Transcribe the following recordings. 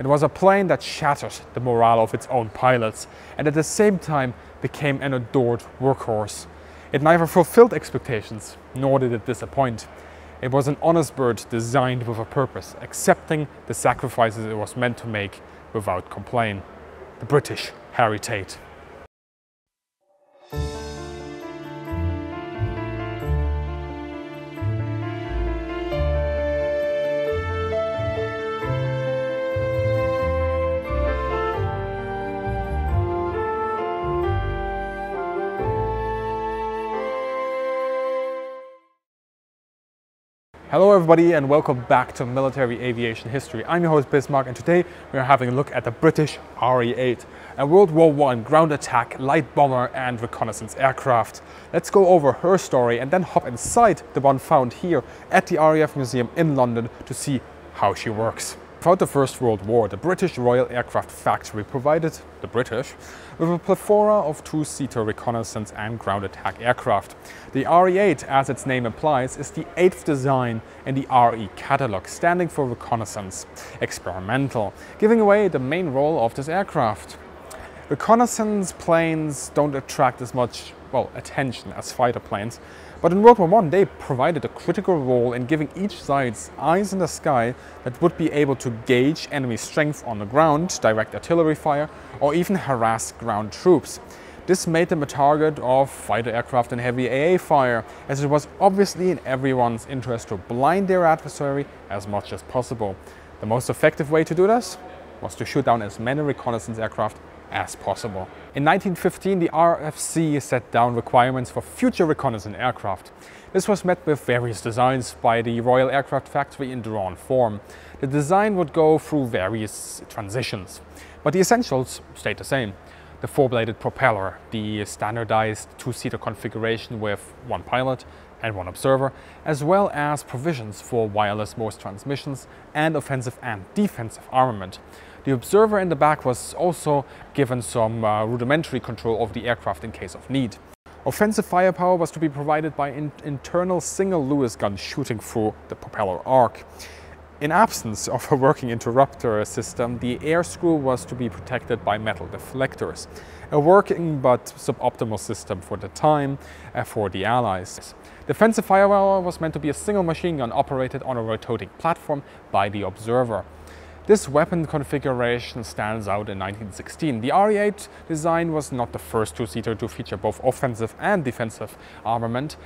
It was a plane that shattered the morale of its own pilots and at the same time became an adored workhorse. It neither fulfilled expectations nor did it disappoint. It was an honest bird designed with a purpose, accepting the sacrifices it was meant to make without complaint. The British Harry Tate. Hello everybody and welcome back to Military Aviation History. I'm your host Bismarck and today we are having a look at the British RE-8, a World War I ground attack, light bomber and reconnaissance aircraft. Let's go over her story and then hop inside the one found here at the RAF Museum in London to see how she works. Throughout the First World War, the British Royal Aircraft Factory provided the British with a plethora of two-seater reconnaissance and ground attack aircraft. The RE-8, as its name implies, is the eighth design in the RE catalogue, standing for reconnaissance, experimental, giving away the main role of this aircraft. Reconnaissance planes don't attract as much, well, attention as fighter planes, but in World War I, they provided a critical role in giving each side's eyes in the sky that would be able to gauge enemy strength on the ground, direct artillery fire, or even harass ground troops. This made them a target of fighter aircraft and heavy AA fire, as it was obviously in everyone's interest to blind their adversary as much as possible. The most effective way to do this was to shoot down as many reconnaissance aircraft as possible. In 1915, the RFC set down requirements for future reconnaissance aircraft. This was met with various designs by the Royal Aircraft Factory in drawn form. The design would go through various transitions, but the essentials stayed the same. The four-bladed propeller, the standardized two-seater configuration with one pilot and one observer, as well as provisions for wireless Morse transmissions and offensive and defensive armament. The observer in the back was also given some uh, rudimentary control of the aircraft in case of need. Offensive firepower was to be provided by an internal single Lewis gun shooting through the propeller arc. In absence of a working interrupter system, the air screw was to be protected by metal deflectors, a working but suboptimal system for the time uh, for the Allies. Defensive firepower was meant to be a single machine gun operated on a rotating platform by the observer. This weapon configuration stands out in 1916. The RE-8 design was not the first two-seater to feature both offensive and defensive armament,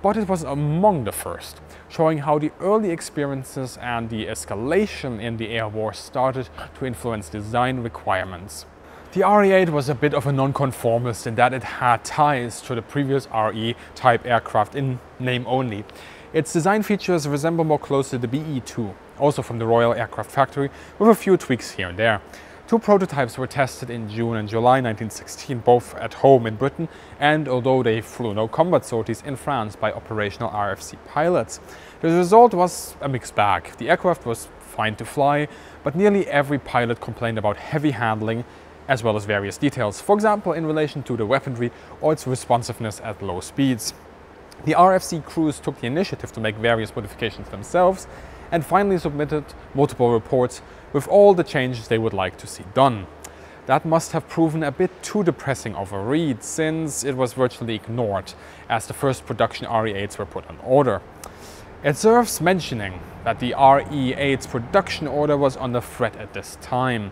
but it was among the first, showing how the early experiences and the escalation in the air war started to influence design requirements. The RE-8 was a bit of a nonconformist in that it had ties to the previous RE-type aircraft in name only. Its design features resemble more closely the BE-2, also from the Royal Aircraft Factory, with a few tweaks here and there. Two prototypes were tested in June and July 1916, both at home in Britain, and although they flew no combat sorties in France by operational RFC pilots. The result was a mixed bag. The aircraft was fine to fly, but nearly every pilot complained about heavy handling as well as various details, for example in relation to the weaponry or its responsiveness at low speeds. The RFC crews took the initiative to make various modifications themselves and finally submitted multiple reports with all the changes they would like to see done. That must have proven a bit too depressing of a read since it was virtually ignored as the first production RE-8s were put on order. It deserves mentioning that the RE-8's production order was under threat at this time,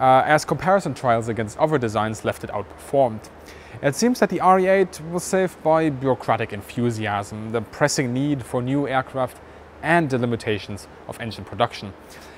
uh, as comparison trials against other designs left it outperformed. It seems that the RE-8 was saved by bureaucratic enthusiasm, the pressing need for new aircraft and the limitations of engine production.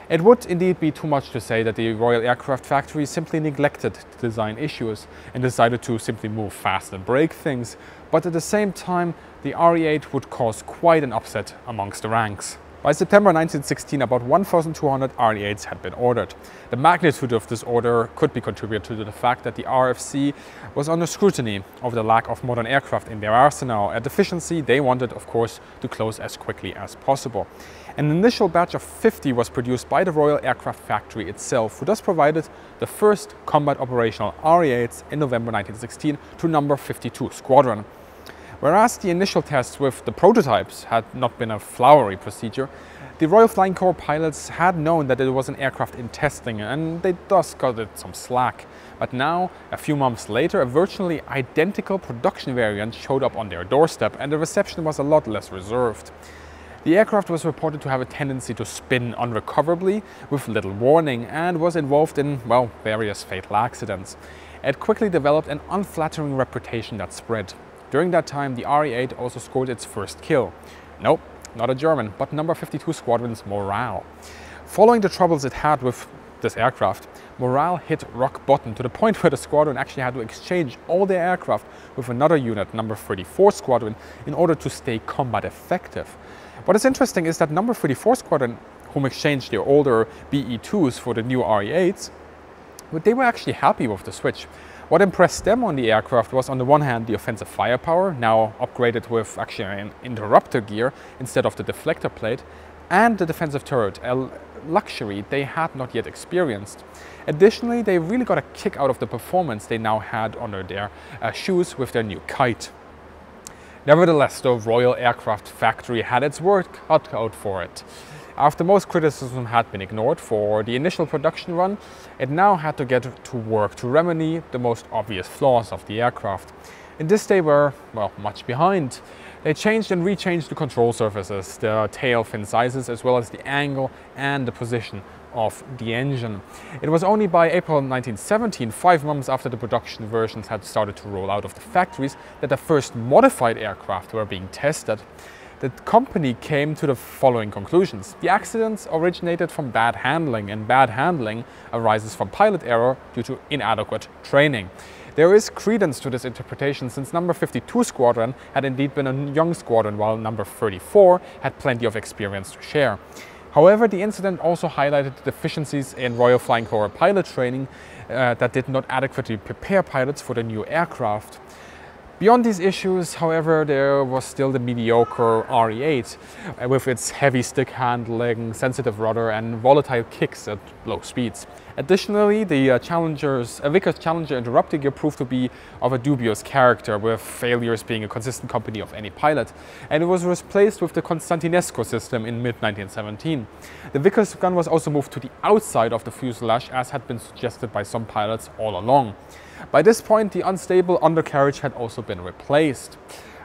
It would indeed be too much to say that the Royal Aircraft Factory simply neglected design issues and decided to simply move fast and break things, but at the same time the RE-8 would cause quite an upset amongst the ranks. By September 1916, about 1,200 RE-8s had been ordered. The magnitude of this order could be contributed to the fact that the RFC was under scrutiny over the lack of modern aircraft in their arsenal, a deficiency they wanted, of course, to close as quickly as possible. An initial batch of 50 was produced by the Royal Aircraft Factory itself, who thus provided the first combat operational RE-8s in November 1916 to number 52 Squadron. Whereas the initial tests with the prototypes had not been a flowery procedure, The Royal Flying Corps pilots had known that it was an aircraft in testing and they thus got it some slack. But now, a few months later, a virtually identical production variant showed up on their doorstep and the reception was a lot less reserved. The aircraft was reported to have a tendency to spin unrecoverably with little warning and was involved in, well, various fatal accidents. It quickly developed an unflattering reputation that spread. During that time, the RE-8 also scored its first kill. Nope, not a German, but number 52 squadron's morale. Following the troubles it had with this aircraft, morale hit rock bottom to the point where the squadron actually had to exchange all their aircraft with another unit, number 34 squadron, in order to stay combat effective. What is interesting is that number 34 squadron, whom exchanged their older BE-2s for the new RE-8s, but they were actually happy with the switch. What impressed them on the aircraft was on the one hand the offensive firepower, now upgraded with actually an interrupter gear instead of the deflector plate, and the defensive turret, a luxury they had not yet experienced. Additionally, they really got a kick out of the performance they now had under their uh, shoes with their new kite. Nevertheless, the Royal Aircraft Factory had its work cut out for it. After most criticism had been ignored for the initial production run, it now had to get to work to remedy the most obvious flaws of the aircraft. In this they were, well, much behind. They changed and rechanged the control surfaces, the tail fin sizes, as well as the angle and the position of the engine. It was only by April 1917, five months after the production versions had started to roll out of the factories, that the first modified aircraft were being tested. The company came to the following conclusions. The accidents originated from bad handling, and bad handling arises from pilot error due to inadequate training. There is credence to this interpretation since number 52 squadron had indeed been a young squadron while number 34 had plenty of experience to share. However, the incident also highlighted the deficiencies in Royal Flying Corps pilot training uh, that did not adequately prepare pilots for the new aircraft. Beyond these issues, however, there was still the mediocre RE-8 uh, with its heavy stick handling, sensitive rudder and volatile kicks at low speeds. Additionally, the uh, Challenger's, uh, Vickers Challenger interrupter gear proved to be of a dubious character, with failures being a consistent company of any pilot, and it was replaced with the Constantinesco system in mid-1917. The Vickers gun was also moved to the outside of the fuselage, as had been suggested by some pilots all along. By this point, the unstable undercarriage had also been replaced.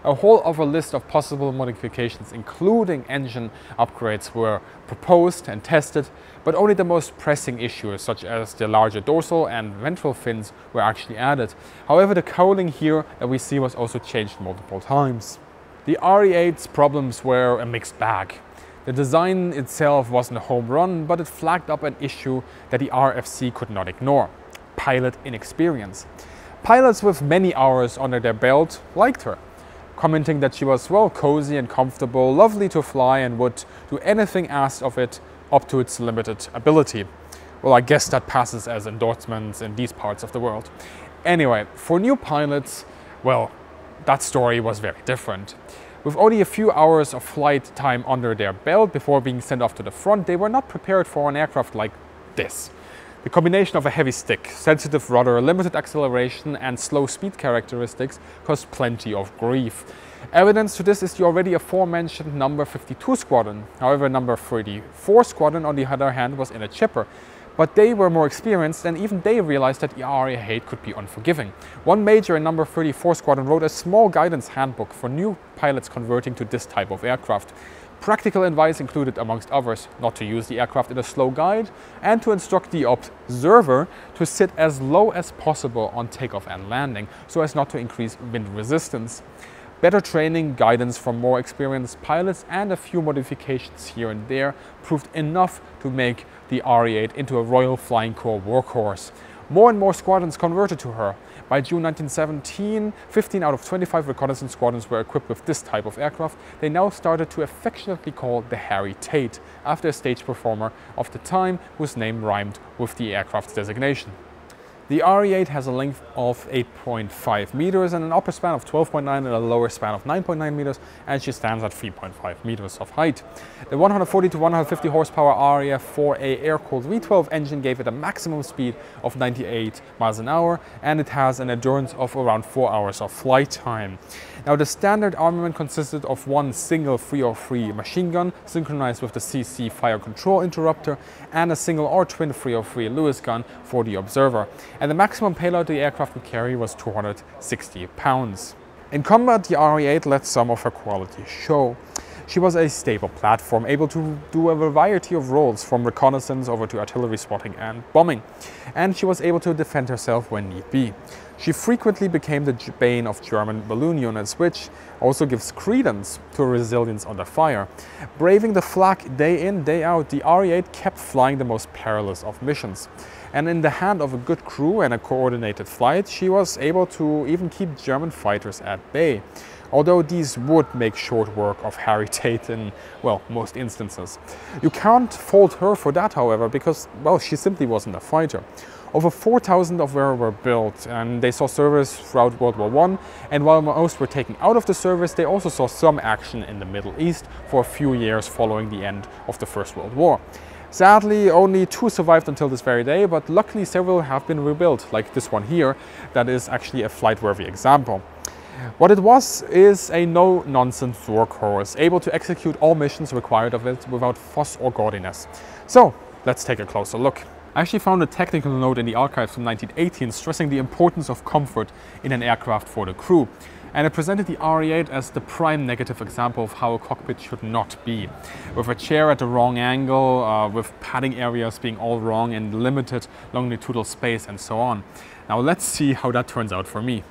A whole other list of possible modifications, including engine upgrades, were proposed and tested, but only the most pressing issues, such as the larger dorsal and ventral fins, were actually added. However, the cowling here that we see was also changed multiple times. The RE-8's problems were a mixed bag. The design itself wasn't a home run, but it flagged up an issue that the RFC could not ignore pilot inexperience. Pilots with many hours under their belt liked her, commenting that she was well cozy and comfortable, lovely to fly and would do anything asked of it up to its limited ability. Well, I guess that passes as endorsements in these parts of the world. Anyway, for new pilots, well, that story was very different. With only a few hours of flight time under their belt before being sent off to the front, they were not prepared for an aircraft like this. The combination of a heavy stick, sensitive rudder, limited acceleration and slow speed characteristics caused plenty of grief. Evidence to this is the already aforementioned number 52 squadron. However, number 34 squadron on the other hand was in a chipper. But they were more experienced and even they realized that the RE-8 could be unforgiving. One major in number 34 squadron wrote a small guidance handbook for new pilots converting to this type of aircraft. Practical advice included, amongst others, not to use the aircraft in a slow glide and to instruct the observer to sit as low as possible on takeoff and landing so as not to increase wind resistance. Better training, guidance from more experienced pilots and a few modifications here and there proved enough to make the RE-8 into a Royal Flying Corps workhorse. More and more squadrons converted to her, by June 1917, 15 out of 25 reconnaissance squadrons were equipped with this type of aircraft. They now started to affectionately call the Harry Tate, after a stage performer of the time whose name rhymed with the aircraft's designation. The RE-8 has a length of 8.5 meters and an upper span of 12.9 and a lower span of 9.9 meters and she stands at 3.5 meters of height. The 140 to 150 horsepower RAF4A air-cooled V12 engine gave it a maximum speed of 98 miles an hour and it has an endurance of around 4 hours of flight time. Now the standard armament consisted of one single 303 machine gun synchronized with the CC fire control interrupter and a single or twin 303 Lewis gun for the observer. And the maximum payload the aircraft could carry was 260 pounds. In combat, the RE-8 let some of her qualities show. She was a stable platform, able to do a variety of roles from reconnaissance over to artillery spotting and bombing. And she was able to defend herself when need be. She frequently became the bane of German balloon units, which also gives credence to resilience under fire. Braving the flak day in, day out, the RE-8 kept flying the most perilous of missions. And in the hand of a good crew and a coordinated flight, she was able to even keep German fighters at bay. Although these would make short work of Harry Tate in, well, most instances. You can't fault her for that, however, because, well, she simply wasn't a fighter. Over 4,000 of them were built and they saw service throughout World War I and while most were taken out of the service they also saw some action in the Middle East for a few years following the end of the First World War. Sadly, only two survived until this very day, but luckily several have been rebuilt, like this one here, that is actually a flight-worthy example. What it was is a no-nonsense workhorse, able to execute all missions required of it without fuss or gaudiness. So, let's take a closer look. I actually found a technical note in the archives from 1918 stressing the importance of comfort in an aircraft for the crew. And it presented the RE-8 as the prime negative example of how a cockpit should not be. With a chair at the wrong angle, uh, with padding areas being all wrong and limited longitudinal space and so on. Now let's see how that turns out for me.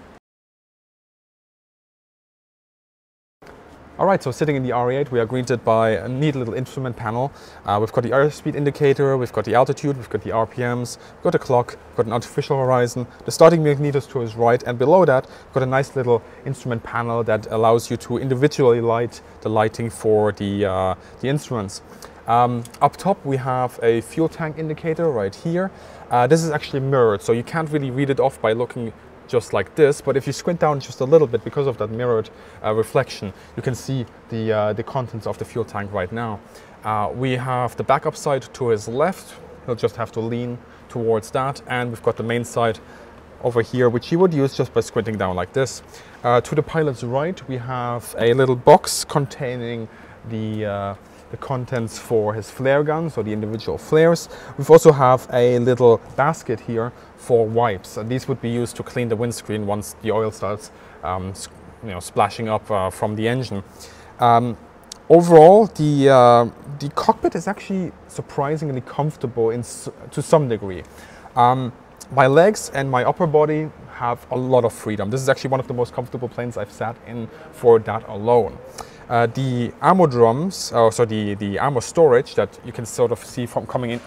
All right, so sitting in the RE-8, we are greeted by a neat little instrument panel. Uh, we've got the airspeed indicator, we've got the altitude, we've got the RPMs, we've got a clock, we've got an artificial horizon, the starting magnetos to his right, and below that, we've got a nice little instrument panel that allows you to individually light the lighting for the, uh, the instruments. Um, up top, we have a fuel tank indicator right here. Uh, this is actually mirrored, so you can't really read it off by looking just like this. But if you squint down just a little bit because of that mirrored uh, reflection, you can see the, uh, the contents of the fuel tank right now. Uh, we have the backup side to his left. He'll just have to lean towards that. And we've got the main side over here, which he would use just by squinting down like this. Uh, to the pilot's right, we have a little box containing the uh, the contents for his flare gun, so the individual flares. We also have a little basket here for wipes. And these would be used to clean the windscreen once the oil starts um, you know, splashing up uh, from the engine. Um, overall, the, uh, the cockpit is actually surprisingly comfortable in, to some degree. Um, my legs and my upper body have a lot of freedom. This is actually one of the most comfortable planes I've sat in for that alone. Uh, the ammo drums, uh, so the, the ammo storage that you can sort of see from coming in,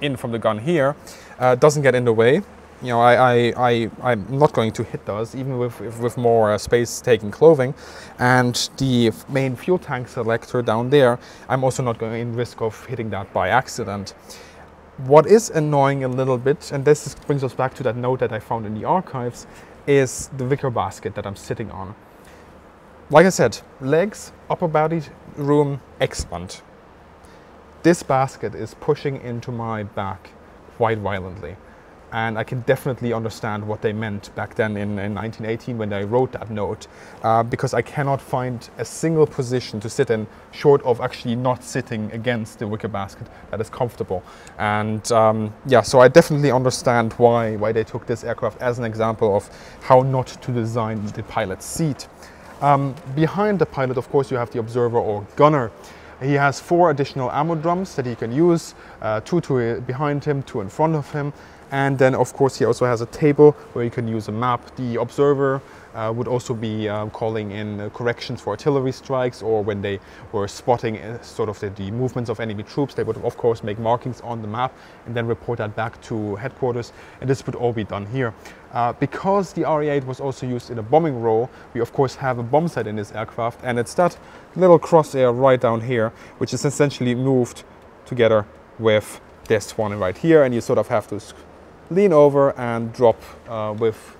in from the gun here, uh, doesn't get in the way. You know, I, I, I, I'm not going to hit those, even with, with more uh, space-taking clothing. And the main fuel tank selector down there, I'm also not going in risk of hitting that by accident. What is annoying a little bit, and this brings us back to that note that I found in the archives, is the wicker basket that I'm sitting on. Like I said, legs, upper body room, excellent. This basket is pushing into my back quite violently. And I can definitely understand what they meant back then in, in 1918 when they wrote that note, uh, because I cannot find a single position to sit in short of actually not sitting against the wicker basket that is comfortable. And um, yeah, so I definitely understand why, why they took this aircraft as an example of how not to design the pilot's seat. Um, behind the pilot, of course, you have the observer or gunner. He has four additional ammo drums that he can use, uh, two to behind him, two in front of him. And then, of course, he also has a table where you can use a map. The observer uh, would also be um, calling in uh, corrections for artillery strikes or when they were spotting uh, sort of the, the, movements of enemy troops, they would of course make markings on the map and then report that back to headquarters and this would all be done here. Uh, because the RE-8 was also used in a bombing role, we of course have a bomb sight in this aircraft and it's that little crosshair right down here which is essentially moved together with this one right here and you sort of have to lean over and drop uh, with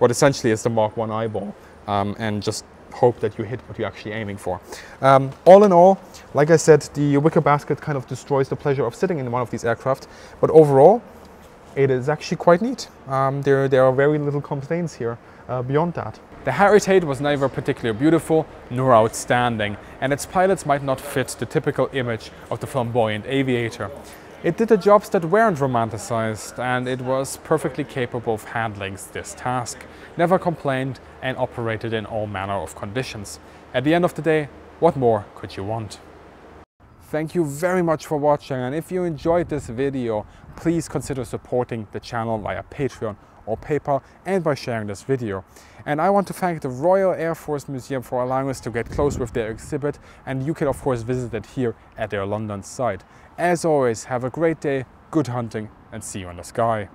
what essentially is the Mark 1 eyeball um, and just hope that you hit what you're actually aiming for. Um, all in all, like I said, the wicker basket kind of destroys the pleasure of sitting in one of these aircraft, but overall, it is actually quite neat. Um, there, there are very little complaints here uh, beyond that. The Harry Tate was neither particularly beautiful nor outstanding, and its pilots might not fit the typical image of the flamboyant aviator. It did the jobs that weren't romanticized, and it was perfectly capable of handling this task, never complained, and operated in all manner of conditions. At the end of the day, what more could you want? Thank you very much for watching and if you enjoyed this video, please consider supporting the channel via Patreon or PayPal and by sharing this video. And I want to thank the Royal Air Force Museum for allowing us to get close with their exhibit and you can of course visit it here at their London site. As always, have a great day, good hunting and see you in the sky.